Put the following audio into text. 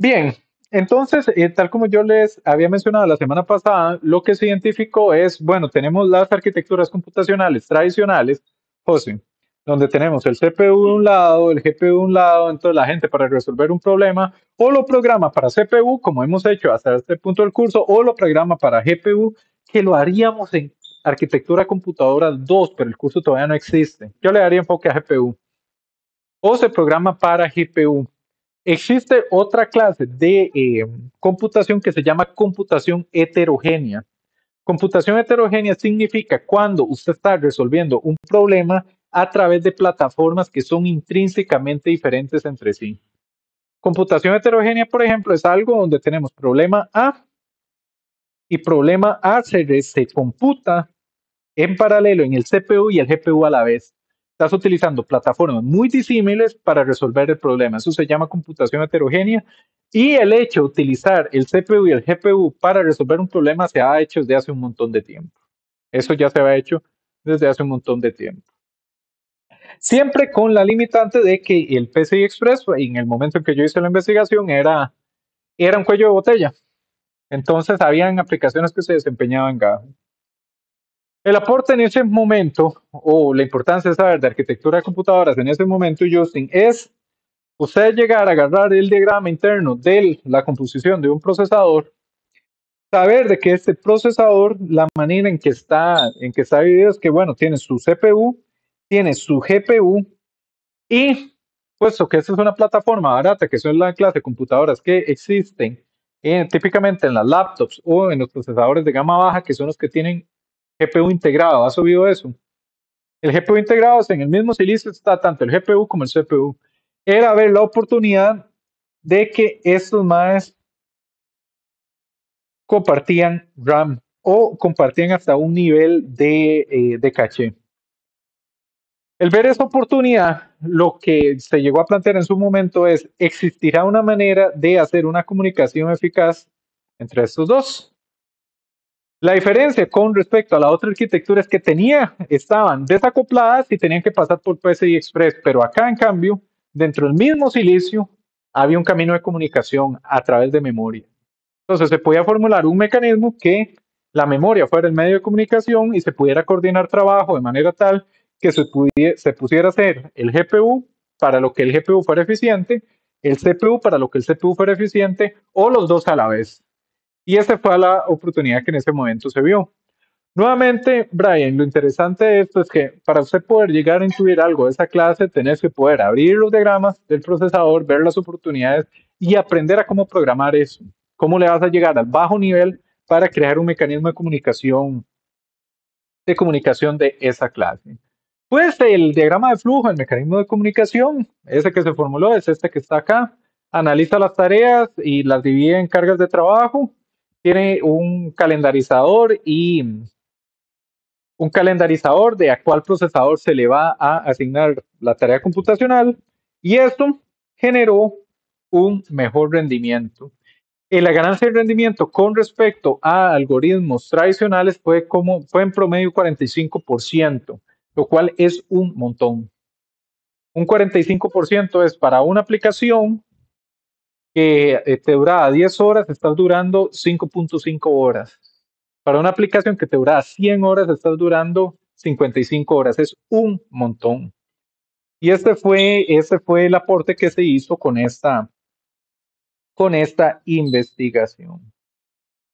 Bien, entonces, eh, tal como yo les había mencionado la semana pasada, lo que se identificó es, bueno, tenemos las arquitecturas computacionales tradicionales, José, donde tenemos el CPU de un lado, el GPU de un lado, entonces la gente para resolver un problema o lo programa para CPU, como hemos hecho hasta este punto del curso, o lo programa para GPU, que lo haríamos en arquitectura computadora 2, pero el curso todavía no existe. Yo le daría enfoque a GPU. O se programa para GPU. Existe otra clase de eh, computación que se llama computación heterogénea. Computación heterogénea significa cuando usted está resolviendo un problema a través de plataformas que son intrínsecamente diferentes entre sí. Computación heterogénea, por ejemplo, es algo donde tenemos problema A y problema A se, se computa en paralelo en el CPU y el GPU a la vez. Estás utilizando plataformas muy disímiles para resolver el problema. Eso se llama computación heterogénea. Y el hecho de utilizar el CPU y el GPU para resolver un problema se ha hecho desde hace un montón de tiempo. Eso ya se ha hecho desde hace un montón de tiempo. Siempre con la limitante de que el PCI Express, en el momento en que yo hice la investigación, era, era un cuello de botella. Entonces, habían aplicaciones que se desempeñaban GAO. El aporte en ese momento, o la importancia de saber de arquitectura de computadoras en ese momento, Justin, es usted llegar a agarrar el diagrama interno de la composición de un procesador, saber de que este procesador, la manera en que está, en que está dividido es que, bueno, tiene su CPU, tiene su GPU y, puesto que esta es una plataforma barata, que son la clase de computadoras que existen eh, típicamente en las laptops o en los procesadores de gama baja, que son los que tienen GPU integrado. ¿Has oído eso? El GPU integrado en el mismo silicio está tanto el GPU como el CPU. Era ver la oportunidad de que estos más compartían RAM o compartían hasta un nivel de, eh, de caché. El ver esa oportunidad, lo que se llegó a plantear en su momento es, ¿existirá una manera de hacer una comunicación eficaz entre estos dos? La diferencia con respecto a la otra arquitectura es que tenía, estaban desacopladas y tenían que pasar por PCI Express, pero acá en cambio, dentro del mismo silicio, había un camino de comunicación a través de memoria. Entonces se podía formular un mecanismo que la memoria fuera el medio de comunicación y se pudiera coordinar trabajo de manera tal que se, se pusiera a hacer el GPU para lo que el GPU fuera eficiente, el CPU para lo que el CPU fuera eficiente, o los dos a la vez. Y esa fue la oportunidad que en ese momento se vio. Nuevamente, Brian, lo interesante de esto es que para usted poder llegar a intuir algo de esa clase, tenés que poder abrir los diagramas del procesador, ver las oportunidades y aprender a cómo programar eso. Cómo le vas a llegar al bajo nivel para crear un mecanismo de comunicación, de comunicación de esa clase. Pues el diagrama de flujo, el mecanismo de comunicación, ese que se formuló es este que está acá. Analiza las tareas y las divide en cargas de trabajo. Tiene un calendarizador y un calendarizador de a cuál procesador se le va a asignar la tarea computacional. Y esto generó un mejor rendimiento. Y la ganancia de rendimiento con respecto a algoritmos tradicionales fue, como, fue en promedio 45% lo cual es un montón. Un 45% es para una aplicación que te duraba 10 horas, estás durando 5.5 horas. Para una aplicación que te duraba 100 horas, estás durando 55 horas. Es un montón. Y este fue, este fue el aporte que se hizo con esta, con esta investigación.